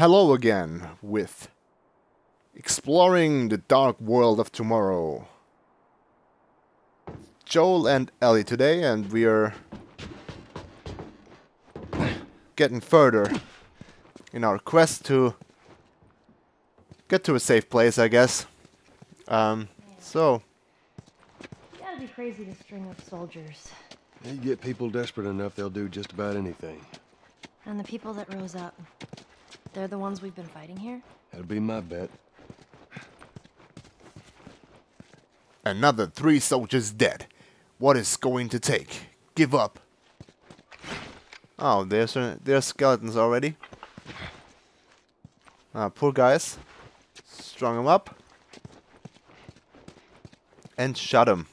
hello again with Exploring the Dark World of Tomorrow. Joel and Ellie today, and we are getting further in our quest to get to a safe place, I guess. Um, so, You gotta be crazy to string up soldiers. You get people desperate enough, they'll do just about anything. And the people that rose up, they're the ones we've been fighting here? That'll be my bet. another three soldiers dead. What is going to take? Give up. Oh, there's uh, there's skeletons already. Ah, poor guys. Strung them up. And shot them.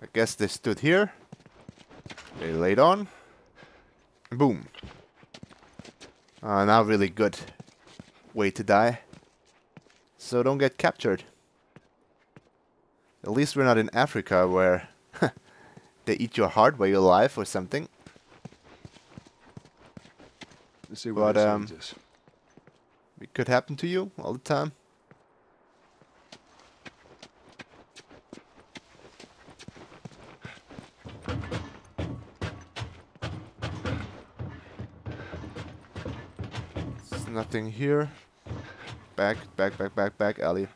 I guess they stood here. They laid on. Boom. Ah, not really good way to die. So don't get captured. At least we're not in Africa where they eat your heart while you're alive or something. Let's see what But, um, us. It could happen to you all the time. There's nothing here. Back, back, back, back, back, alley.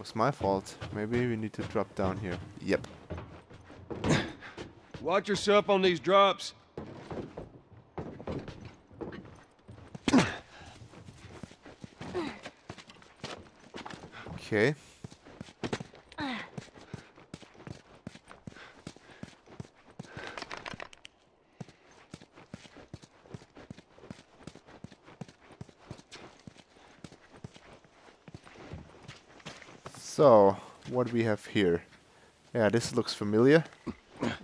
was my fault. Maybe we need to drop down here. Yep. Watch yourself on these drops. Okay. So, what do we have here? Yeah, this looks familiar.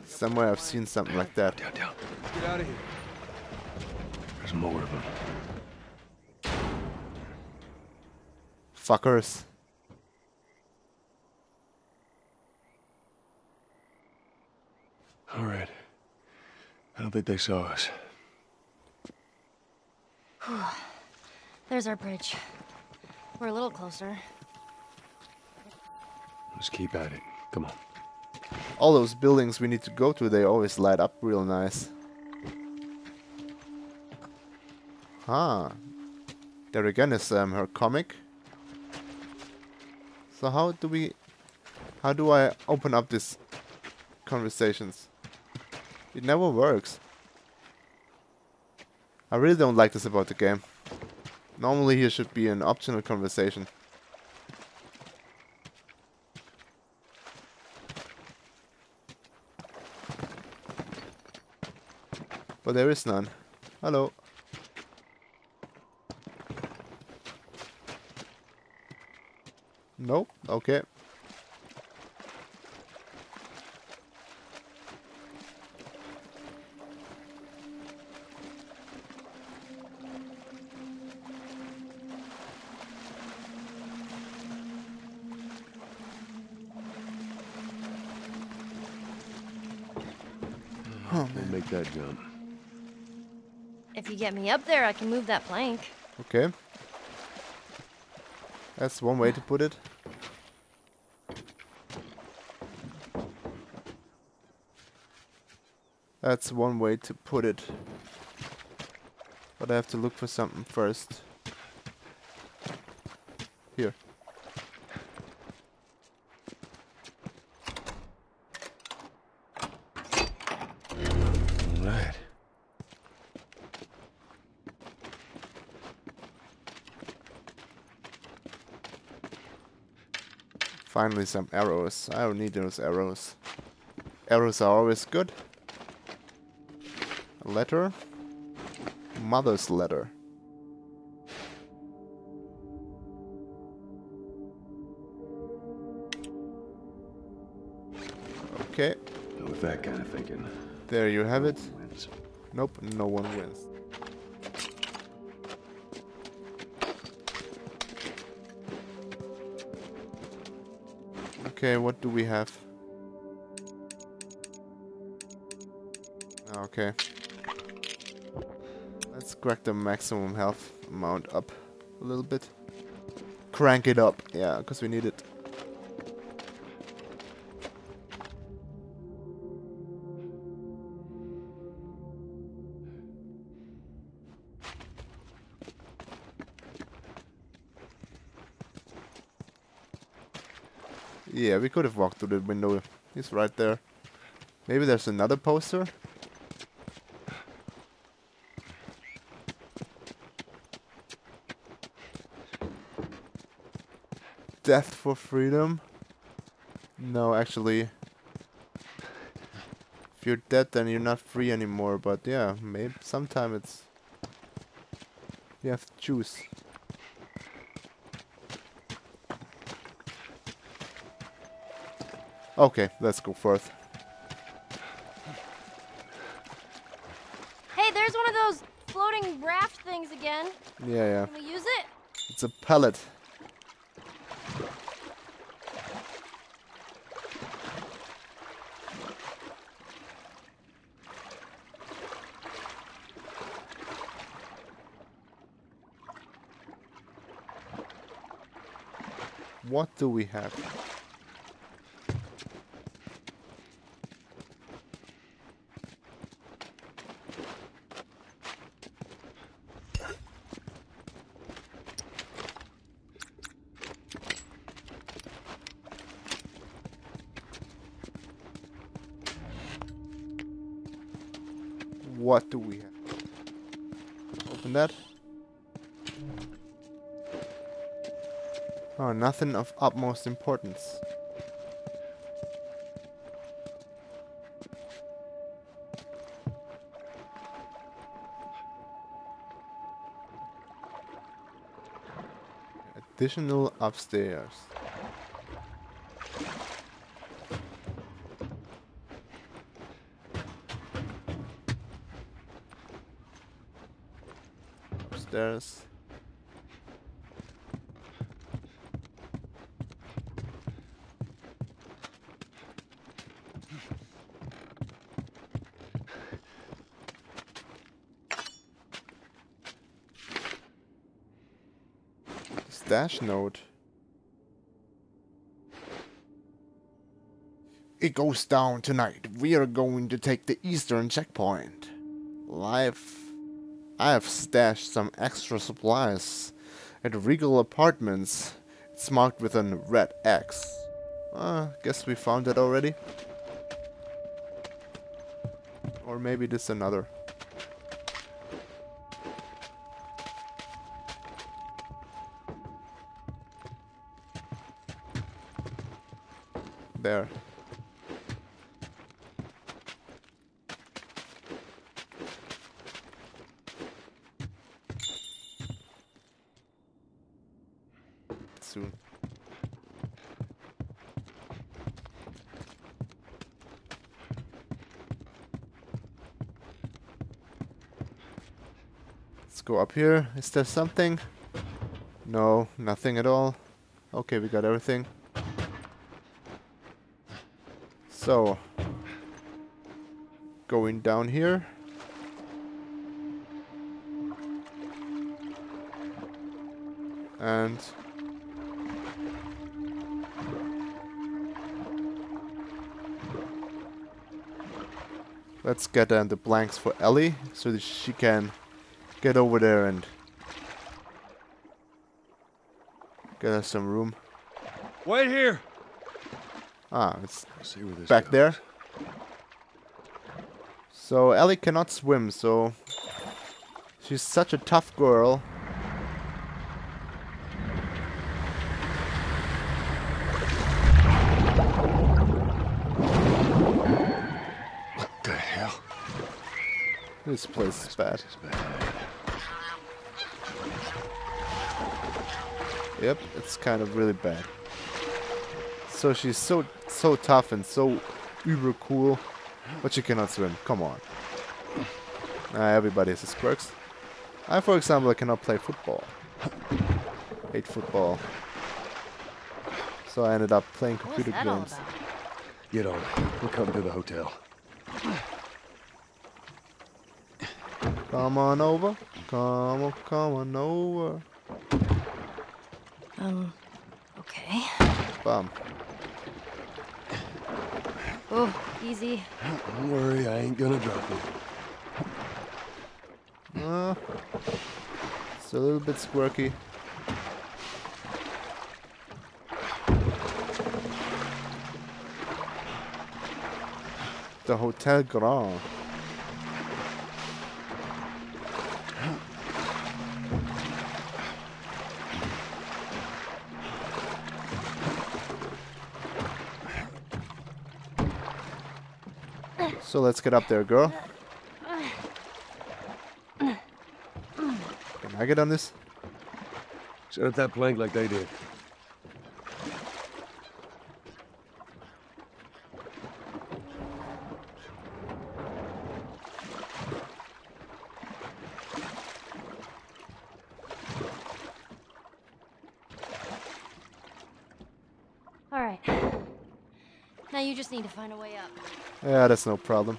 Somewhere I've seen something like that. Down, down. Get out of here. There's more of them. Fuckers. All right. I don't think they saw us. There's our bridge. We're a little closer. Let's keep at it. Come on. All those buildings we need to go to, they always light up real nice. Ah. There again is um, her comic. So how do we... How do I open up these conversations? It never works. I really don't like this about the game. Normally here should be an optional conversation. But there is none. Hello. Nope. Okay. We'll make that jump. If you get me up there, I can move that plank. Okay. That's one way to put it. That's one way to put it. But I have to look for something first. Here. Finally some arrows. I don't need those arrows. Arrows are always good. A letter. Mother's letter. Okay, With that kind of thinking. there you have it. Nope, no one wins. Okay, what do we have? Ah, okay. Let's crack the maximum health amount up a little bit. Crank it up, yeah, because we need it. Yeah, we could have walked through the window. He's right there. Maybe there's another poster? Death for freedom? No, actually. If you're dead, then you're not free anymore. But yeah, maybe sometime it's... You have to choose. Okay, let's go forth. Hey, there's one of those floating raft things again. Yeah, yeah. Can we use it? It's a pellet. What do we have? What do we have? Open that. Oh, nothing of utmost importance. Additional upstairs. Upstairs. Stash note. It goes down tonight. We are going to take the eastern checkpoint. Life. I have stashed some extra supplies at Regal Apartments. It's marked with a red X. Uh, guess we found it already. Or maybe this another. There. Soon. Let's go up here. Is there something? No, nothing at all. Okay, we got everything. So, going down here. And let's get uh, the blanks for Ellie so that she can get over there and get us some room. Wait here. Ah, it's Let's see where this back goes. there. So Ellie cannot swim, so she's such a tough girl. This place is bad. This is bad. Yep, it's kind of really bad. So she's so so tough and so uber cool, but she cannot swim. Come on. Uh, everybody has his quirks. I, for example, cannot play football. Hate football. So I ended up playing computer games. about? Get on. We're coming to the hotel. Come on over. Come on, come on over. Um, okay. Bum. Oh, easy. Don't worry, I ain't gonna drop you. Uh, it's a little bit squirky. The Hotel Grand. So let's get up there, girl. Can I get on this? Set up that plank like they did. All right. Now you just need to find a way up. Yeah, that's no problem.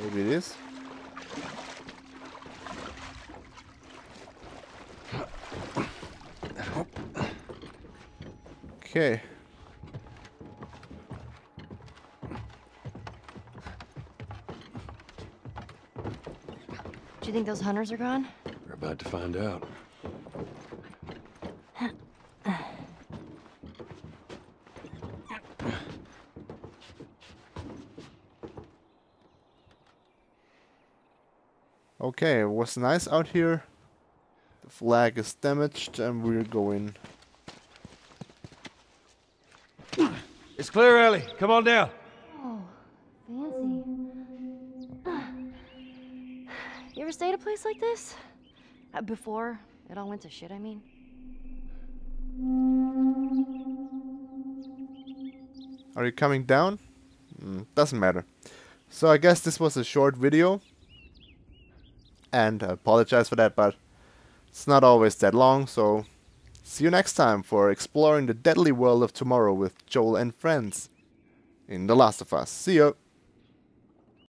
Maybe it is. Okay. Do you think those hunters are gone? We're about to find out. Okay, it was nice out here. The flag is damaged and we're going. It's clear, Ellie. Come on down. Place like this? Uh, before it all went to shit, I mean. Are you coming down? Mm, doesn't matter. So I guess this was a short video. And I apologize for that, but it's not always that long, so see you next time for exploring the deadly world of tomorrow with Joel and friends in The Last of Us. See you!